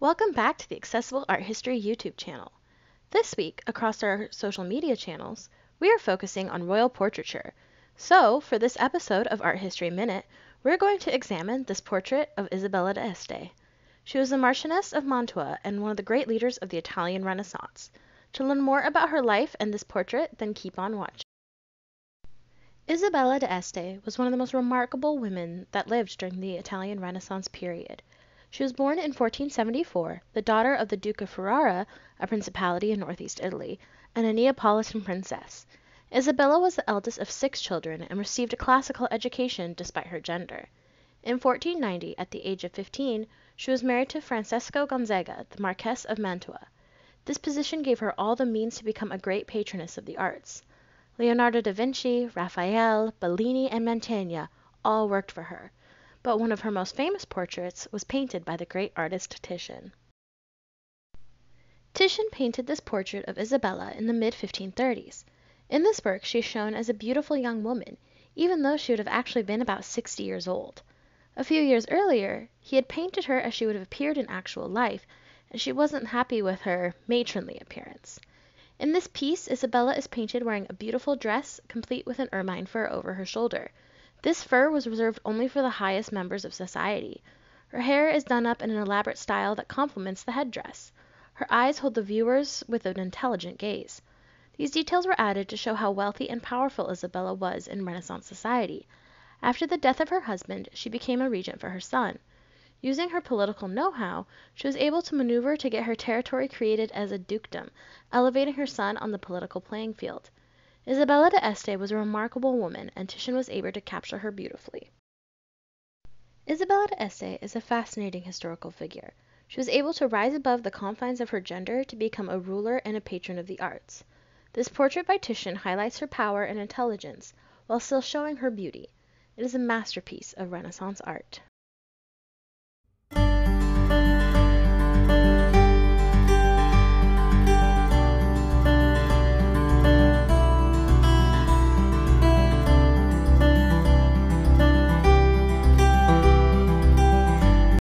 Welcome back to the Accessible Art History YouTube channel. This week, across our social media channels, we are focusing on royal portraiture. So, for this episode of Art History Minute, we're going to examine this portrait of Isabella d'Este. She was the Marchioness of Mantua and one of the great leaders of the Italian Renaissance. To learn more about her life and this portrait, then keep on watching. Isabella d'Este was one of the most remarkable women that lived during the Italian Renaissance period. She was born in 1474, the daughter of the Duke of Ferrara, a principality in northeast Italy, and a Neapolitan princess. Isabella was the eldest of six children and received a classical education despite her gender. In 1490, at the age of fifteen, she was married to Francesco Gonzaga, the Marquess of Mantua. This position gave her all the means to become a great patroness of the arts. Leonardo da Vinci, Raphael, Bellini, and Mantegna all worked for her but one of her most famous portraits was painted by the great artist Titian. Titian painted this portrait of Isabella in the mid 1530s. In this work she is shown as a beautiful young woman, even though she would have actually been about 60 years old. A few years earlier he had painted her as she would have appeared in actual life, and she wasn't happy with her matronly appearance. In this piece Isabella is painted wearing a beautiful dress complete with an ermine fur over her shoulder. This fur was reserved only for the highest members of society. Her hair is done up in an elaborate style that complements the head dress. Her eyes hold the viewers with an intelligent gaze. These details were added to show how wealthy and powerful Isabella was in Renaissance society. After the death of her husband, she became a regent for her son. Using her political know-how, she was able to maneuver to get her territory created as a dukedom, elevating her son on the political playing field. Isabella d'Este was a remarkable woman and Titian was able to capture her beautifully. Isabella d'Este is a fascinating historical figure. She was able to rise above the confines of her gender to become a ruler and a patron of the arts. This portrait by Titian highlights her power and intelligence while still showing her beauty. It is a masterpiece of Renaissance art.